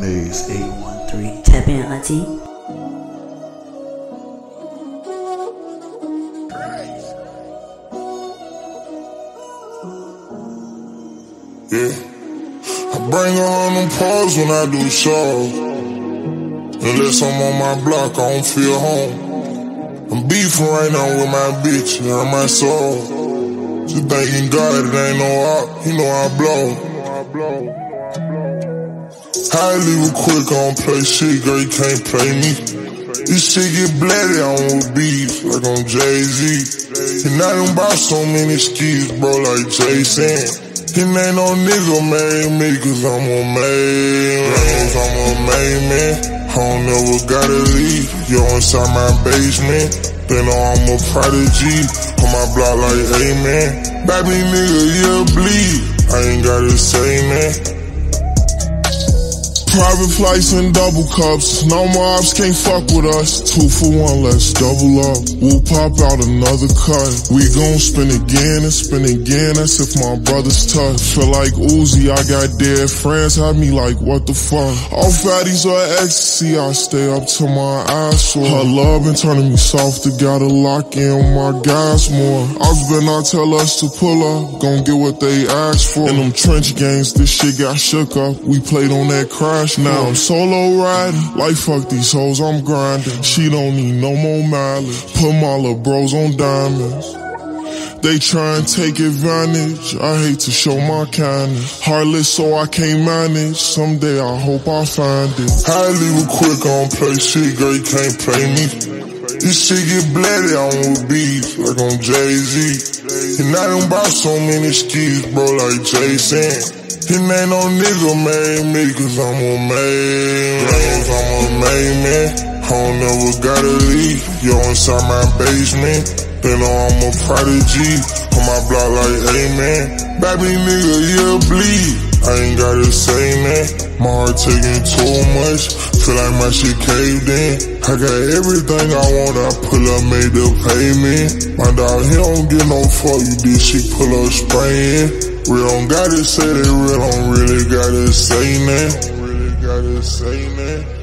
Maze 813. Tap in, auntie. Yeah. I bring on them pause when I do shows. Unless I'm on my block, I don't feel home. I'm beefing right now with my bitch, and my soul. She thinking God, it ain't no op, he know I blow. I leave it quick, I don't play shit, girl, you can't play me. This shit get bloody, I don't beef, like I'm Jay-Z. And I done bought so many skis, bro, like Jason. He ain't no nigga marry me, cause I'm a man. I'm a main man. I don't never gotta leave. Yo, inside my basement. They know I'm a prodigy. On my block like amen. Baby nigga, yeah, bleed. I ain't gotta say, man. Private flights and double cups. No mobs can't fuck with us. Two for one, let's double up. We'll pop out another cut. We gon' spin again and spin again. That's if my brother's tough. Feel like Uzi, I got dead friends. Have me like, what the fuck? All fatties or ecstasy, I stay up to my eyes. Her love been turning me softer. Gotta lock in my guys more. I've been, I tell us to pull up. Gon' get what they ask for. In them trench games, this shit got shook up. We played on that crash now. I'm solo riding, like fuck these hoes, I'm grinding. She don't need no more mileage. Put my little bros on diamonds. They try and take advantage. I hate to show my kindness. Heartless, so I can't manage. Someday I hope I find it. Leave it quick, I don't play shit, girl, you can't play me. This shit get bloody, don't beef, like I'm Jay-Z. And I done bought so many skis, bro, like Jason. And ain't no nigga marry me, cause I'm a man. Cause I'm a main man. I don't never gotta leave. Yo, inside my basement. They know I'm a prodigy. On my block like amen. Baby nigga, yeah, bleed. I ain't gotta say man. My heart taking too much. Feel like my shit caved in. I got everything I want. I pull up, made the payment. My dog, he don't get no fuck. You did shit, pull up, spraying. We don't gotta say they real, don't really gotta say nothing. Really gotta say nothing.